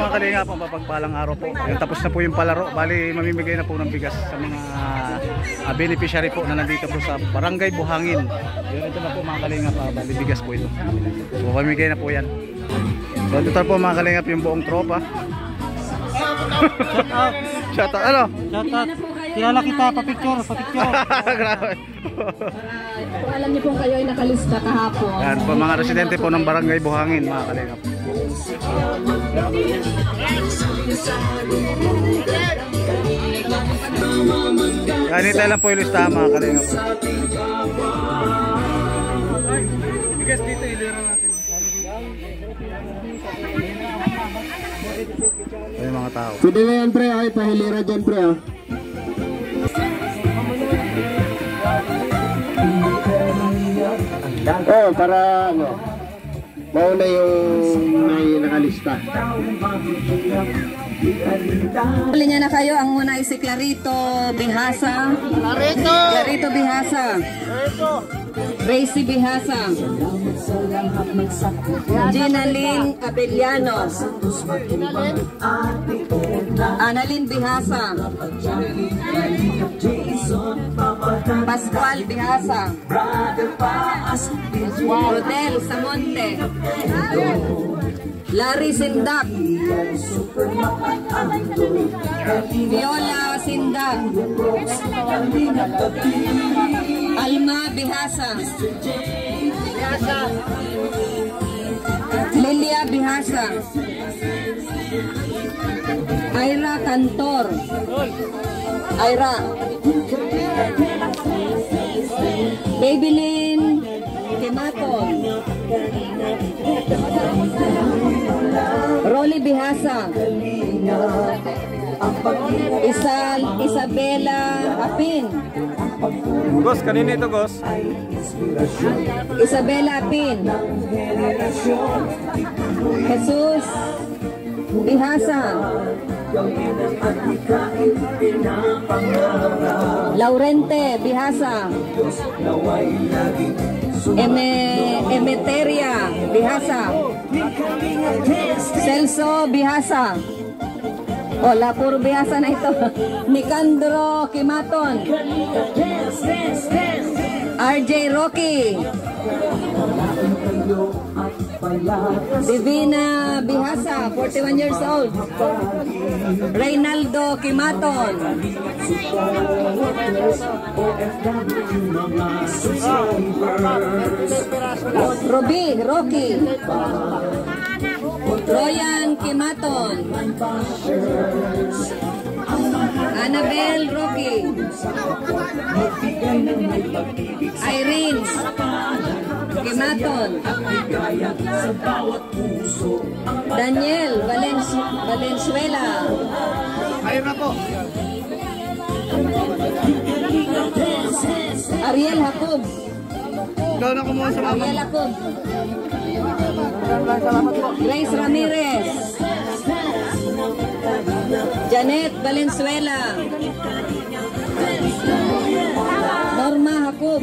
Mga kalinga po, mapagpalang araw po. Ayun, tapos na po yung palaro. Bali, mamimigay na po ng bigas sa mga ah, beneficiary po na nandito po sa Barangay Buhangin. Yun, ito na po mga kalinga pa. Bali, bigas po ito. So, mamimigay na po yan. So, ito po mga kalinga yung buong tropa. Shout out. Ano? Shout out. Kilala kita, pa-picture, pa-picture. Grabe. Kung alam niyo kung kayo ay nakalista kahapon. Yan po mga residente po ng Barangay Buhangin mga kalinga. Hintay lang po yung listahan mga kalinga po. Bigas dito, iliran natin. Yung mga tao. Pwede na yan pre, ay pahilira dyan pre ah. Oh, para ano, mauna yung may nakalista. Huli niya na kayo. Ang una ay si Clarito Bihasa. Clarito! Clarito Bihasa. Clarito! Gracie Bihasa. Ginaline Abellano. Analin Bihasa. Pascual Bihasa. Rodel Samonte. Larry Sindak. Viola Sindak. Alma Bihasa. Lilia Bihasa. Ira Cantor. Ira. Babylin Timaton. Rolly Bihasa. Isal Isabela Apin. Gos, kanina ito, Gos? Isabela Apin. Jesus Bihasa. Laurente Bihasa. Eme, Emeteria Bihasa. Celso Bihasa. Hola, puro Bihasa na ito. Nicandro Kimaton. RJ Rocky. Divina Bihasa, 41 years old. Reynaldo Kimaton. Ruby, Rocky. Royan Kimaton. Annabel Rocky. Irene Kimaton. Daniel Valenci Valenzuela. Ayun na po. Ariel Jacob. Ikaw na kumuha sa mga Ariel Jacob. Grace Ramirez. Janet Valenzuela. Norma Jacob.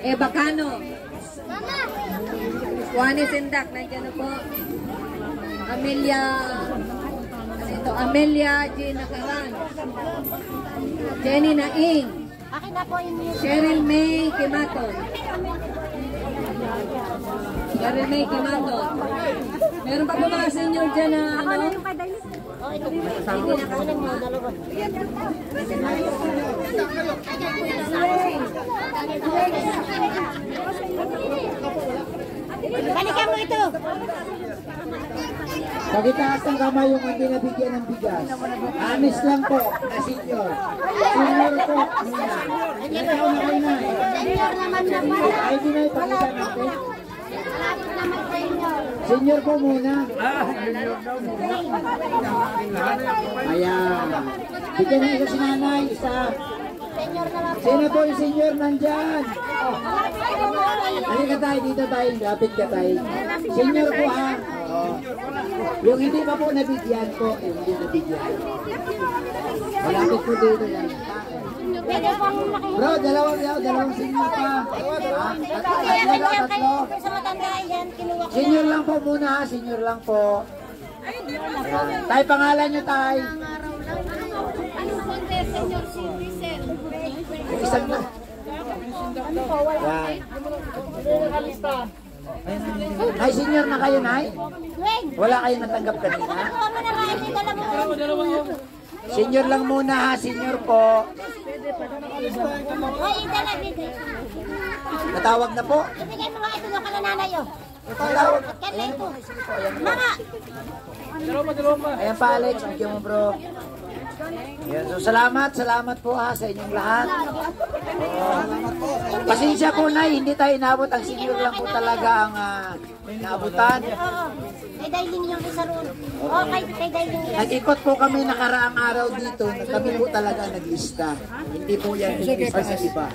Eva Cano. Juanes Sindak. Nandiyan na po. Amelia. Ano ito? Amelia G. Nakaran. Jenny Naing. Akin na po yung. Cheryl May Kimaton. Cheryl May Kimaton. Meron pa po mga senior dyan na ano? Oh, ito. Sige na kasi mo dalawa. Balikan mo ito. Pagitaas ng kamay yung hindi nabigyan ng bigas. Anis lang po na senior. Senior po. Ikaw na kayo na. Senior naman naman. ID na ipakita natin. Senior po muna. Ayan. Bigyan isa si nanay, isa. Sino po yung senior nandyan? Halika tayo dito tayo, lapit ka tayo. Senior po ha. Yung hindi pa po nabigyan po, yung hindi nabigyan. Malapit po dito yan. Bro, dalawang dalawang, dalawang senior pa. Ha? Tatlo, tatlo. Senior lang po muna ha, senior lang po. Ayan. Tay, pangalan nyo tay. Senior citizen. Isang na. Yan. Nay, senior na kayo, Nay? Wala kayong natanggap kanina? Senior lang muna ha, senior po. Natawag na po. Ibigay mo nga ito ng kalananay, oh. Ayan pa, Alex. Thank you mo, bro. Ayan, so salamat, salamat po ha sa inyong lahat. Oo. Pasensya po na, hindi tayo inabot. Ang senior lang po talaga ang uh, naabutan. oo. Kay Dailin yung isa roon. Oo, kay. Nag-ikot po kami nakaraang araw dito. Kami po talaga naglista. Hindi po yan naglista sa iba.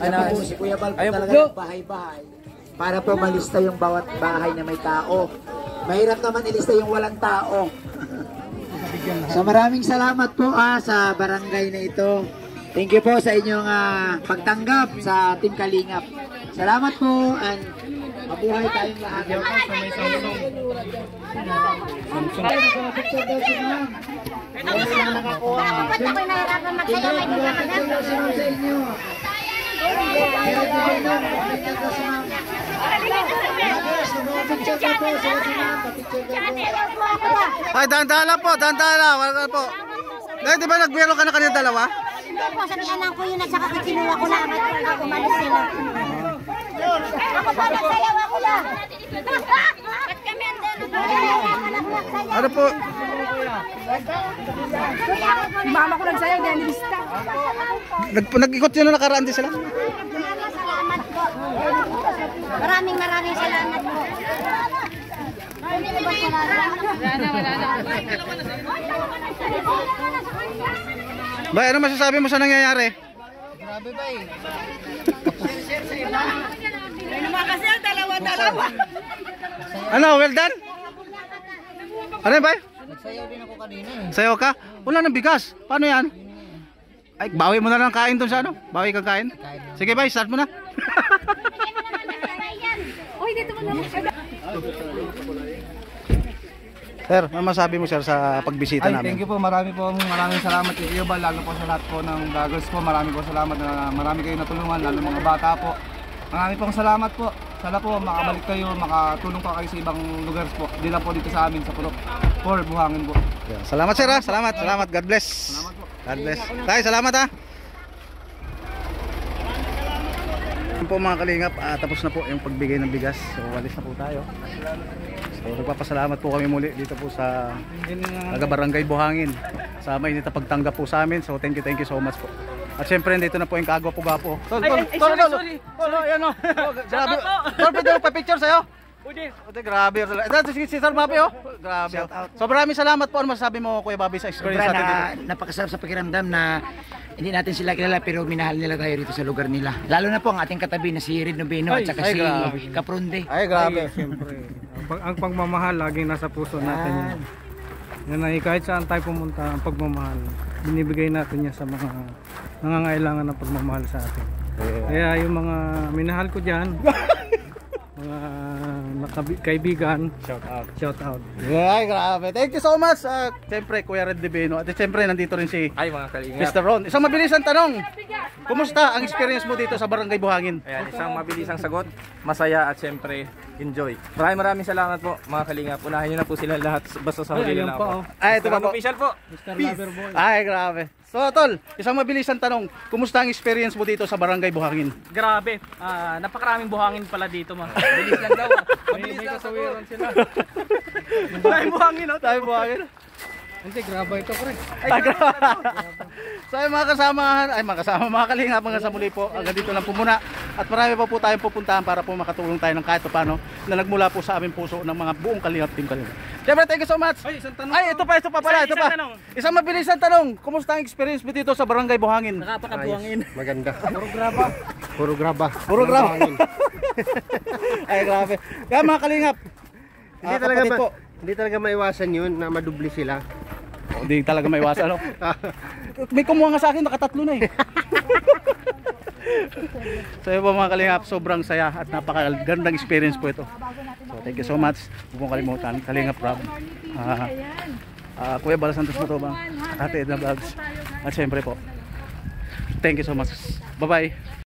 Ano po, si Kuya Bal po talaga nagbahay-bahay. Para po malista yung bawat bahay na may tao. Mahirap naman ilista yung walang tao. so maraming salamat po ah, sa barangay na ito. Thank you po sa inyong ah, pagtanggap sa Team Kalingap. Salamat po and mabuhay tayong lahat. Picture daw sa na, po sa po. Ay, dandala po, dandala. Wala po. Dahil di ba nagbiro ka na kanina dalawa? Hindi po, sabi anak ko yun at saka kinuha ko na at umalis sila. Ako pa nagsayaw ako na. Ba't kami ako nagsayaw. Ano po? Mama ko nagsayaw dahil lista. Nag nag-ikot yun na nakaraan din sila. Maraming maraming salamat po. Hindi ko ba salamat? Wala na, wala na. Ba, ano masasabi mo sa nangyayari? Ano, well done? Ano yun, bay? Nagsayaw din ako kanina eh. Sayaw ka? Wala nang bigas. Paano yan? Ay, bawi mo na lang kain doon sa ano? Bawi kang kain? Sige, bay, start mo na. Uy, dito mo naman siya. Sir, ano masabi mo sir sa pagbisita Ay, namin? thank you po. Marami po maraming salamat kay Iyo lalo po sa lahat po ng vloggers po. Marami po salamat na marami kayo natulungan, lalo mga bata po. Marami pong salamat po. Sana po makabalik kayo, makatulong pa kayo sa ibang lugar po. Hindi lang po dito sa amin sa Purok. For Buhangin po. Yeah, Salamat sir ha. Salamat, salamat. God bless. God bless. Tayo, salamat ha. Yun po mga kalingap, ah, tapos na po yung pagbigay ng bigas. So walis na po tayo. So nagpapasalamat po kami muli dito po sa taga Barangay Buhangin sa mainit na pagtanggap po sa amin. So thank you, thank you so much po. At syempre dito na po yung kagwa po gapo. Tol, tol, tol, tol. Tol, ayan o. Grabe. Tol, pwede mo pa-picture sa'yo? Pwede. Pwede, grabe. Ito, si, si Sir Bobby oh. Grabe. So maraming salamat po. Ano masasabi mo Kuya Bobby sa experience Sobra natin dito? na napakasarap sa pakiramdam na hindi natin sila kilala pero minahal nila tayo dito sa lugar nila. Lalo na po ang ating katabi na si Red Nobeno at saka ay, si grabe. Kapronde. Ay, grabe. Siyempre. Ang, pag- ang pagmamahal laging nasa puso natin Yan. yan. Ay kahit saan tayo pumunta, ang pagmamahal, binibigay natin yan sa mga nangangailangan ng pagmamahal sa atin. Kaya yung mga minahal ko dyan, mga kaibigan, shout out. Shout out. Ay, grabe. Thank you so much. Uh, siyempre, Kuya Red Divino. At siyempre, nandito rin si Ay mga kalingap. Mr. Ron. Isang mabilisang tanong. Kumusta ang experience mo dito sa Barangay Buhangin? Ayan, isang mabilisang sagot, masaya at syempre enjoy. Maraming maraming salamat po mga kalingap. Unahin niyo na po sila lahat basta sa huli na oh. Ay, ito pa po. Official po. Mr. Loverboy. Ay, grabe. So, Tol, isang mabilisang tanong. Kumusta ang experience mo dito sa Barangay Buhangin? Grabe, ah, napakaraming buhangin pala dito mga. Bilis lang daw. May, may kasawiran sila. Tayo Buhangin, no? Tayo Buhangin. Hindi, graba ito pre. so, ay mga kasamahan, ay mga kasama, mga kalingap, mga sa muli po. Hanggang dito lang po muna. At marami pa po tayong pupuntahan para po makatulong tayo ng kahit pa paano na nagmula po sa aming puso ng mga buong Kalingap Team Kalingap. Siyempre, thank you so much. Ay, isang tanong. Ay, ito pa, ito pa pala, ito pa. isang tanong. Isang mabilisang tanong. Kumusta ang experience mo dito sa Barangay Buhangin? Nakapakabuhangin. Maganda. Puro graba. Puro graba. Puro graba. Ay, grabe. Kaya mga Kalingap, Hindi ah, talaga ma- po. hindi talaga maiwasan 'yun na madubli sila. Hindi talaga may iwasan, ano? May kumuha nga sa akin, nakatatlo na eh. so yun po mga kalingap, sobrang saya at napakagandang experience po ito. So thank you so much. Huwag mong kalimutan, Kalingap Rob. Ah, ah, Kuya Bala Santos Matubang, Ate Edna Vlogs. At syempre po, thank you so much. Bye-bye.